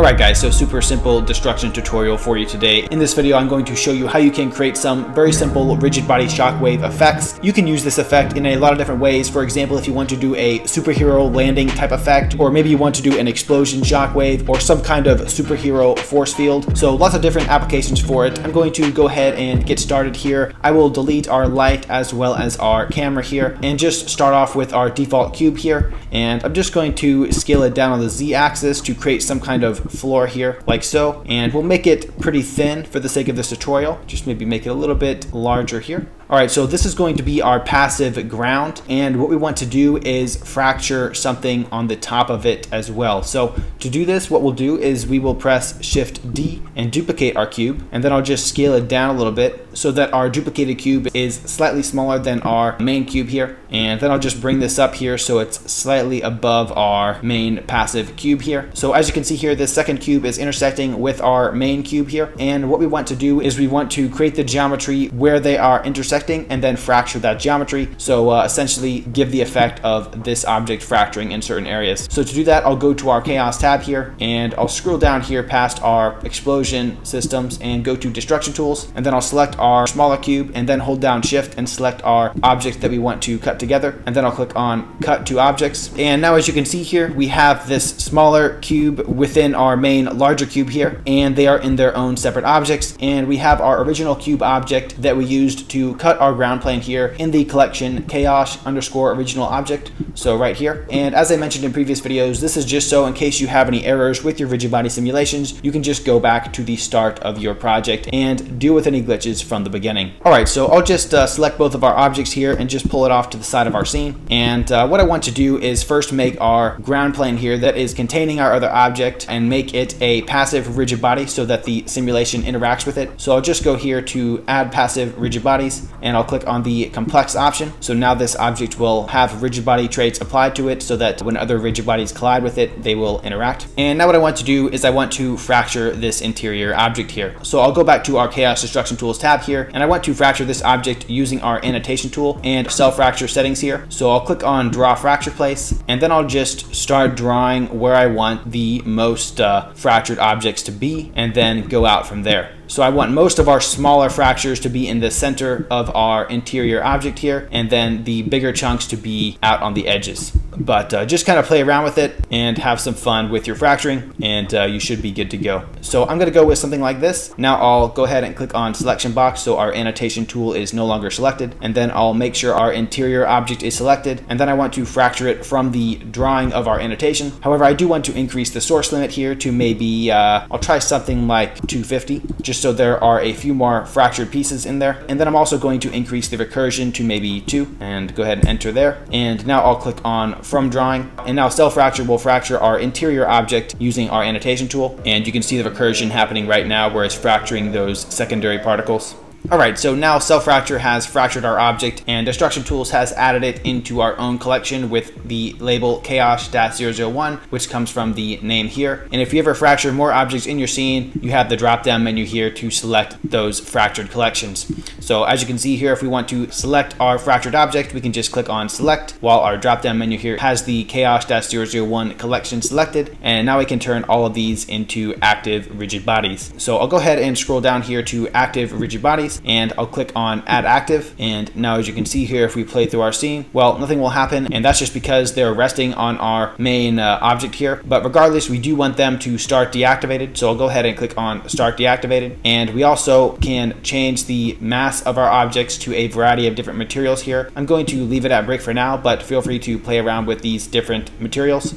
Alright guys, so super simple destruction tutorial for you today. In this video I'm going to show you how you can create some very simple rigid body shockwave effects. You can use this effect in a lot of different ways. For example, if you want to do a superhero landing type effect, or maybe you want to do an explosion shockwave, or some kind of superhero force field. So lots of different applications for it. I'm going to go ahead and get started here. I will delete our light as well as our camera here, and just start off with our default cube here. And I'm just going to scale it down on the Z axis to create some kind of floor here like so and we'll make it pretty thin for the sake of this tutorial. Just maybe make it a little bit larger here all right, so this is going to be our passive ground, and what we want to do is fracture something on the top of it as well. So to do this, what we'll do is we will press Shift D and duplicate our cube, and then I'll just scale it down a little bit so that our duplicated cube is slightly smaller than our main cube here. And then I'll just bring this up here so it's slightly above our main passive cube here. So as you can see here, this second cube is intersecting with our main cube here. And what we want to do is we want to create the geometry where they are intersecting intersecting and then fracture that geometry. So uh, essentially give the effect of this object fracturing in certain areas. So to do that, I'll go to our KHAOS tab here and I'll scroll down here past our explosion systems and go to destruction tools. And then I'll select our smaller cube and then hold down shift and select our object that we want to cut together. And then I'll click on cut to objects. And now as you can see here, we have this smaller cube within our main larger cube here, and they are in their own separate objects. And we have our original cube object that we used to cut cut our ground plane here in the collection KHAOS underscore original object. So right here. And as I mentioned in previous videos, this is just so in case you have any errors with your rigid body simulations, you can just go back to the start of your project and deal with any glitches from the beginning. All right, so I'll just uh, select both of our objects here and just pull it off to the side of our scene. And uh, what I want to do is first make our ground plane here that is containing our other object and make it a passive rigid body so that the simulation interacts with it. So I'll just go here to add passive rigid bodies and I'll click on the complex option. So now this object will have rigid body traits applied to it so that when other rigid bodies collide with it, they will interact. And now what I want to do is I want to fracture this interior object here. So I'll go back to our KHAOS destruction tools tab here and I want to fracture this object using our annotation tool and cell fracture settings here. So I'll click on draw fracture place and then I'll just start drawing where I want the most uh, fractured objects to be and then go out from there. So I want most of our smaller fractures to be in the center of our interior object here, and then the bigger chunks to be out on the edges. But uh, just kind of play around with it and have some fun with your fracturing, and uh, you should be good to go. So I'm gonna go with something like this. Now I'll go ahead and click on selection box so our annotation tool is no longer selected, and then I'll make sure our interior object is selected, and then I want to fracture it from the drawing of our annotation. However, I do want to increase the source limit here to maybe, uh, I'll try something like 250, just so there are a few more fractured pieces in there. And then I'm also going to increase the recursion to maybe two and go ahead and enter there. And now I'll click on from drawing. And now cell fracture will fracture our interior object using our annotation tool. And you can see the recursion happening right now where it's fracturing those secondary particles. Alright, so now Cell Fracture has fractured our object and Destruction Tools has added it into our own collection with the label KHAOS-001, which comes from the name here. And if you ever fracture more objects in your scene, you have the drop-down menu here to select those fractured collections. So as you can see here, if we want to select our fractured object, we can just click on Select, while our drop-down menu here has the KHAOS-001 collection selected. And now we can turn all of these into active rigid bodies. So I'll go ahead and scroll down here to active rigid bodies and I'll click on add active. And now as you can see here if we play through our scene well nothing will happen and that's just because they're resting on our main uh, object here. But regardless we do want them to start deactivated so I'll go ahead and click on start deactivated. And we also can change the mass of our objects to a variety of different materials here. I'm going to leave it at brick for now but feel free to play around with these different materials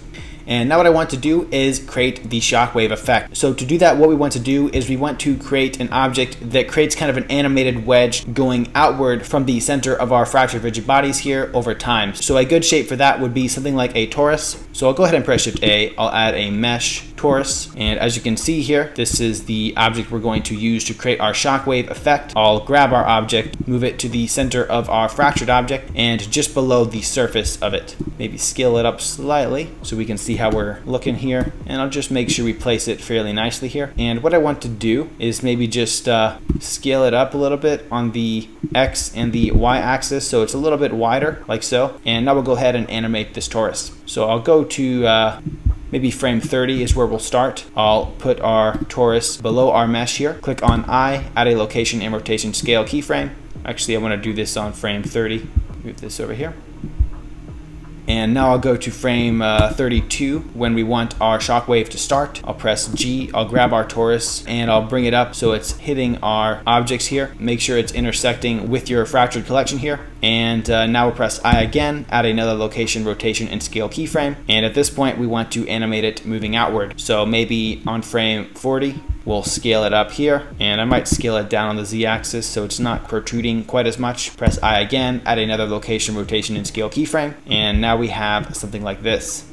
and now what I want to do is create the shockwave effect. So to do that, what we want to do is we want to create an object that creates kind of an animated wedge going outward from the center of our fractured rigid bodies here over time. So a good shape for that would be something like a torus. So I'll go ahead and press Shift A. I'll add a mesh torus. And as you can see here, this is the object we're going to use to create our shockwave effect. I'll grab our object, move it to the center of our fractured object and just below the surface of it. Maybe scale it up slightly so we can see how we're looking here. And I'll just make sure we place it fairly nicely here. And what I want to do is maybe just uh, scale it up a little bit on the X and the Y axis so it's a little bit wider like so. And now we'll go ahead and animate this torus. So I'll go to uh, maybe frame 30 is where we'll start. I'll put our torus below our mesh here, click on I, add a location and rotation scale keyframe. Actually, I want to do this on frame 30. Move this over here. And now I'll go to frame uh, 32 when we want our shockwave to start. I'll press G, I'll grab our torus and I'll bring it up so it's hitting our objects here. Make sure it's intersecting with your fractured collection here. And uh, now we'll press I again, add another location, rotation, and scale keyframe. And at this point, we want to animate it moving outward. So maybe on frame 40, We'll scale it up here and I might scale it down on the z-axis so it's not protruding quite as much. Press I again, add another location, rotation, and scale keyframe. And now we have something like this.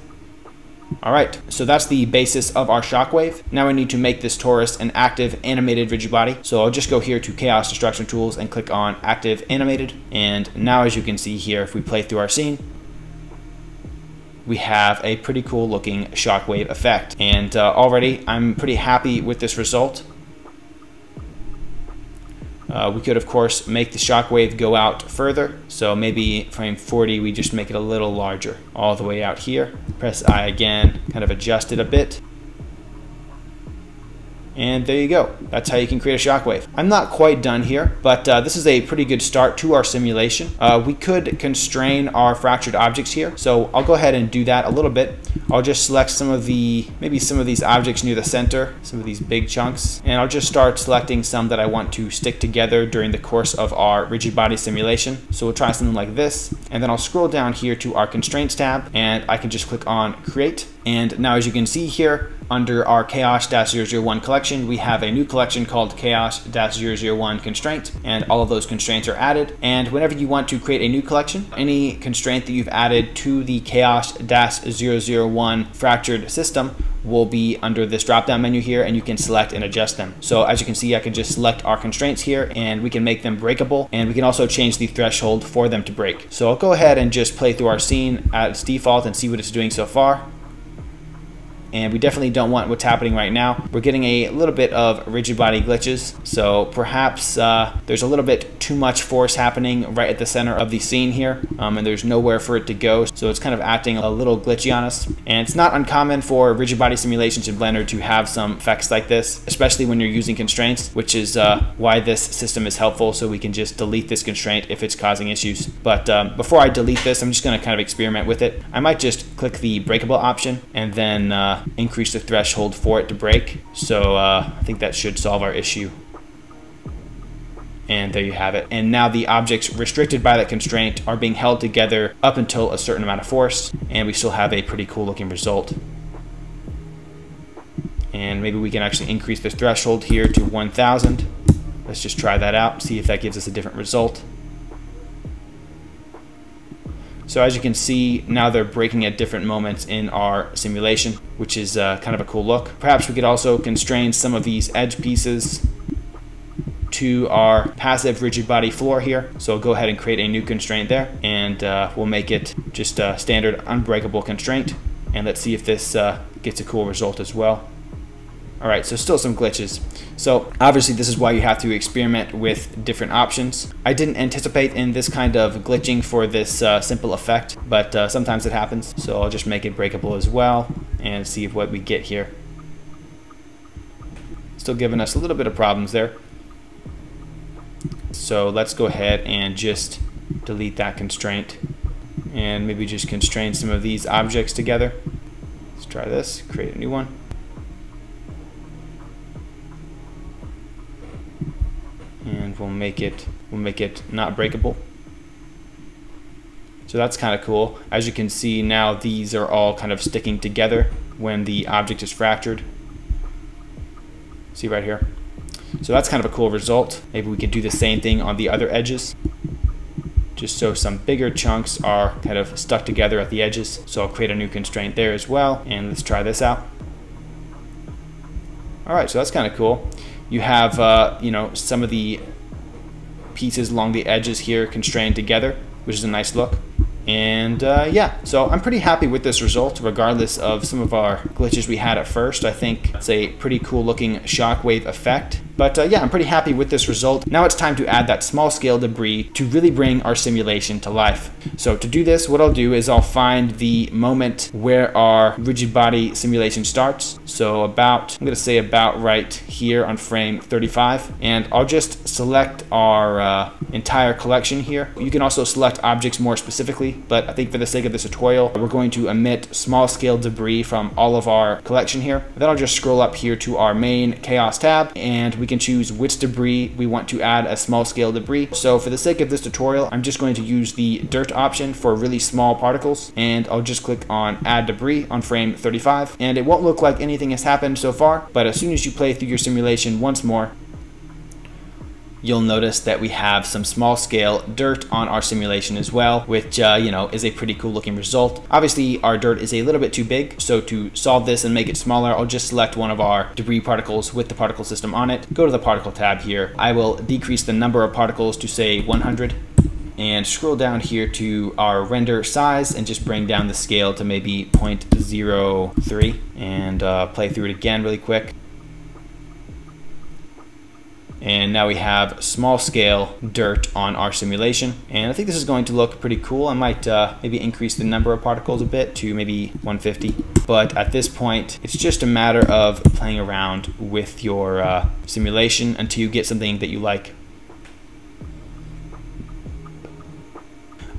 All right, so that's the basis of our shockwave. Now we need to make this torus an active animated rigid body. So I'll just go here to KHAOS Destruction Tools and click on Active Animated. And now as you can see here, if we play through our scene, we have a pretty cool looking shockwave effect. And uh, already I'm pretty happy with this result. Uh, we could of course make the shockwave go out further. So maybe frame 40 we just make it a little larger all the way out here. Press I again, kind of adjust it a bit. And there you go. That's how you can create a shockwave. I'm not quite done here, but uh, this is a pretty good start to our simulation. Uh, we could constrain our fractured objects here. So I'll go ahead and do that a little bit. I'll just select some of the, maybe some of these objects near the center, some of these big chunks, and I'll just start selecting some that I want to stick together during the course of our rigid body simulation. So we'll try something like this, and then I'll scroll down here to our constraints tab, and I can just click on create. And now as you can see here, under our KHAOS-001 collection, we have a new collection called KHAOS-001 constraint, and all of those constraints are added. And whenever you want to create a new collection, any constraint that you've added to the KHAOS-001 fractured system will be under this drop down menu here and you can select and adjust them. So as you can see, I can just select our constraints here and we can make them breakable and we can also change the threshold for them to break. So I'll go ahead and just play through our scene at its default and see what it's doing so far and we definitely don't want what's happening right now. We're getting a little bit of rigid body glitches, so perhaps uh, there's a little bit too much force happening right at the center of the scene here, um, and there's nowhere for it to go, so it's kind of acting a little glitchy on us. And it's not uncommon for rigid body simulations in Blender to have some effects like this, especially when you're using constraints, which is uh, why this system is helpful, so we can just delete this constraint if it's causing issues. But um, before I delete this, I'm just gonna kind of experiment with it. I might just click the breakable option and then uh, increase the threshold for it to break. So uh, I think that should solve our issue. And there you have it. And now the objects restricted by that constraint are being held together up until a certain amount of force, and we still have a pretty cool looking result. And maybe we can actually increase the threshold here to 1000. Let's just try that out, see if that gives us a different result. So as you can see, now they're breaking at different moments in our simulation, which is uh, kind of a cool look. Perhaps we could also constrain some of these edge pieces to our passive rigid body floor here. So I'll go ahead and create a new constraint there and uh, we'll make it just a standard unbreakable constraint. And let's see if this uh, gets a cool result as well. All right, so still some glitches. So obviously this is why you have to experiment with different options. I didn't anticipate in this kind of glitching for this uh, simple effect, but uh, sometimes it happens. So I'll just make it breakable as well and see what we get here. Still giving us a little bit of problems there. So let's go ahead and just delete that constraint and maybe just constrain some of these objects together. Let's try this, create a new one. Make it we'll make it not breakable. So that's kind of cool. As you can see now these are all kind of sticking together when the object is fractured. See right here? So that's kind of a cool result. Maybe we could do the same thing on the other edges just so some bigger chunks are kind of stuck together at the edges. So I'll create a new constraint there as well and let's try this out. Alright so that's kind of cool. You have, uh, you know, some of the pieces along the edges here constrained together, which is a nice look. And uh, yeah, so I'm pretty happy with this result, regardless of some of our glitches we had at first. I think it's a pretty cool looking shockwave effect. But uh, yeah, I'm pretty happy with this result. Now it's time to add that small scale debris to really bring our simulation to life. So to do this, what I'll do is I'll find the moment where our rigid body simulation starts. So about, I'm gonna say about right here on frame 35. And I'll just select our uh, entire collection here. You can also select objects more specifically, but I think for the sake of this tutorial, we're going to emit small scale debris from all of our collection here. Then I'll just scroll up here to our main KHAOS tab and we can choose which debris we want to add as small scale debris. So for the sake of this tutorial, I'm just going to use the dirt option for really small particles and I'll just click on add debris on frame 35 and it won't look like anything has happened so far, but as soon as you play through your simulation once more, you'll notice that we have some small scale dirt on our simulation as well, which, uh, you know, is a pretty cool looking result. Obviously, our dirt is a little bit too big, so to solve this and make it smaller, I'll just select one of our debris particles with the particle system on it, go to the particle tab here. I will decrease the number of particles to say 100 and scroll down here to our render size and just bring down the scale to maybe 0.03 and uh, play through it again really quick. And now we have small scale dirt on our simulation. And I think this is going to look pretty cool. I might uh, maybe increase the number of particles a bit to maybe 150. But at this point, it's just a matter of playing around with your uh, simulation until you get something that you like.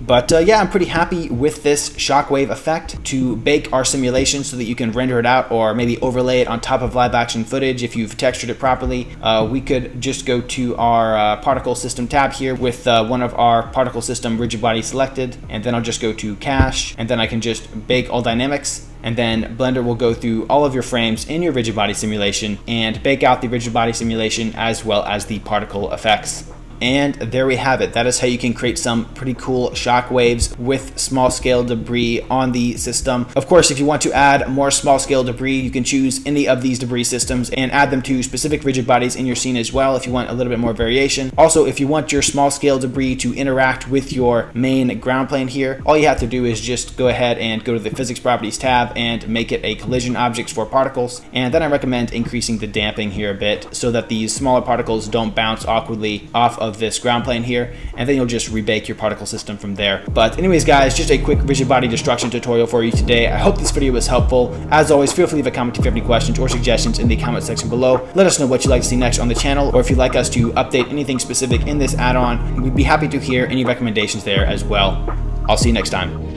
But uh, yeah, I'm pretty happy with this shockwave effect to bake our simulation so that you can render it out or maybe overlay it on top of live action footage if you've textured it properly. Uh, we could just go to our uh, particle system tab here with uh, one of our particle system rigid body selected and then I'll just go to cache and then I can just bake all dynamics and then Blender will go through all of your frames in your rigid body simulation and bake out the rigid body simulation as well as the particle effects. And there we have it. That is how you can create some pretty cool shock waves with small scale debris on the system. Of course, if you want to add more small scale debris, you can choose any of these debris systems and add them to specific rigid bodies in your scene as well if you want a little bit more variation. Also, if you want your small scale debris to interact with your main ground plane here, all you have to do is just go ahead and go to the physics properties tab and make it a collision object for particles. And then I recommend increasing the damping here a bit so that these smaller particles don't bounce awkwardly off of of this ground plane here, and then you'll just rebake your particle system from there. But anyways, guys, just a quick rigid body destruction tutorial for you today. I hope this video was helpful. As always, feel free to leave a comment if you have any questions or suggestions in the comment section below. Let us know what you'd like to see next on the channel, or if you'd like us to update anything specific in this add-on, we'd be happy to hear any recommendations there as well. I'll see you next time.